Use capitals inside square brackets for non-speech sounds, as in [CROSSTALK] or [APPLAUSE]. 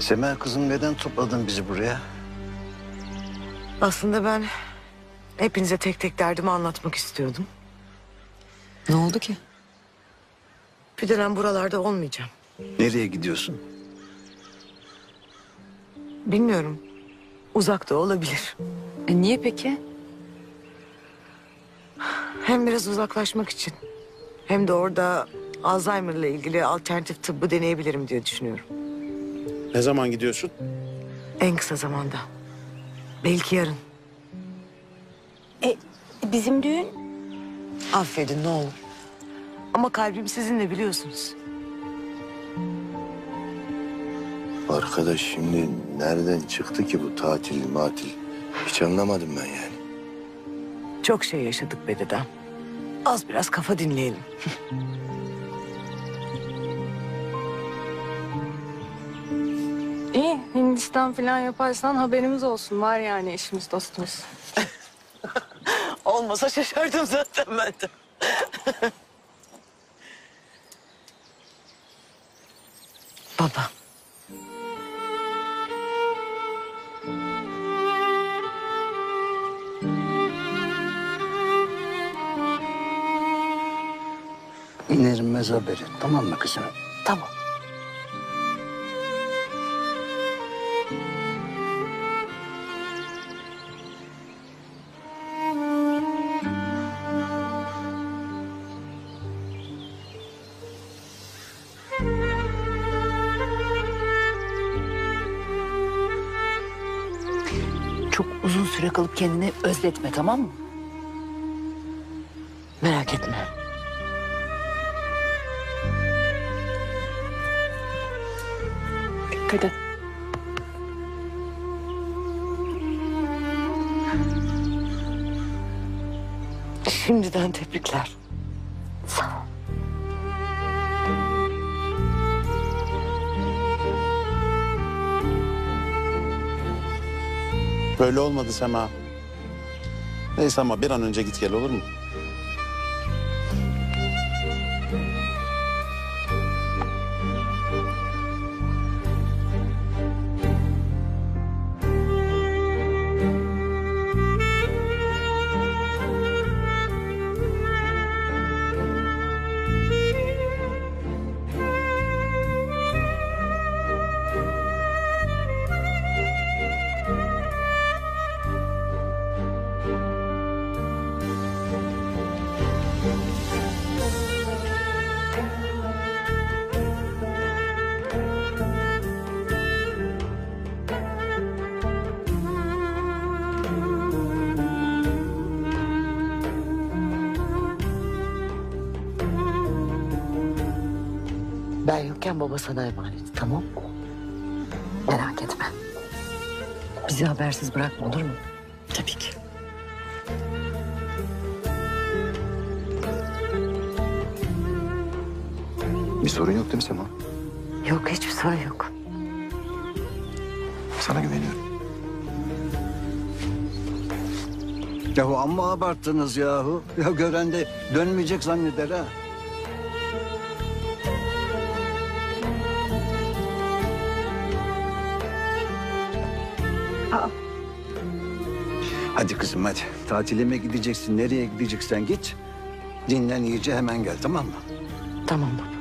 Sema kızım neden topladın bizi buraya? Aslında ben hepinize tek tek derdimi anlatmak istiyordum. Ne oldu ki? Bir dönem buralarda olmayacağım. Nereye gidiyorsun? Bilmiyorum. Uzakta olabilir. E niye peki? Hem biraz uzaklaşmak için. Hem de orada Alzheimer ile ilgili alternatif tıbbı deneyebilirim diye düşünüyorum. Ne zaman gidiyorsun? En kısa zamanda. Belki yarın. E, bizim düğün Affedin ne olur. Ama kalbim sizinle biliyorsunuz. Arkadaş şimdi nereden çıktı ki bu tatil matil? Hiç anlamadım ben yani. Çok şey yaşadık be dedem. Az biraz kafa dinleyelim. [LAUGHS] İyi Hindistan falan yaparsan haberimiz olsun. Var yani işimiz dostumuz. [LAUGHS] Olmasa şaşardım zaten ben de. [LAUGHS] Baba. İnerim mezabere tamam mı kızım? Tamam. Çok uzun süre kalıp kendini özletme tamam mı? Merak etme. Dikkat et. Şimdiden tebrikler. Böyle olmadı Sema. Neyse ama bir an önce git gel olur mu? Ben yokken baba sana emanet tamam mı? Merak etme. Bizi habersiz bırakma olur mu? Tabii ki. Bir sorun yok değil mi Sema? Yok hiçbir sorun yok. Sana güveniyorum. Yahu amma abarttınız yahu. Ya gören de dönmeyecek zanneder ha. Hadi kızım hadi. Tatile gideceksin? Nereye gideceksen git. Dinlen iyice hemen gel tamam mı? Tamam baba.